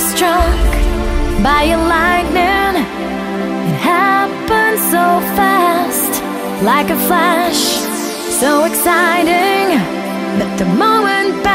was struck by a lightning. It happened so fast, like a flash, so exciting. But the moment.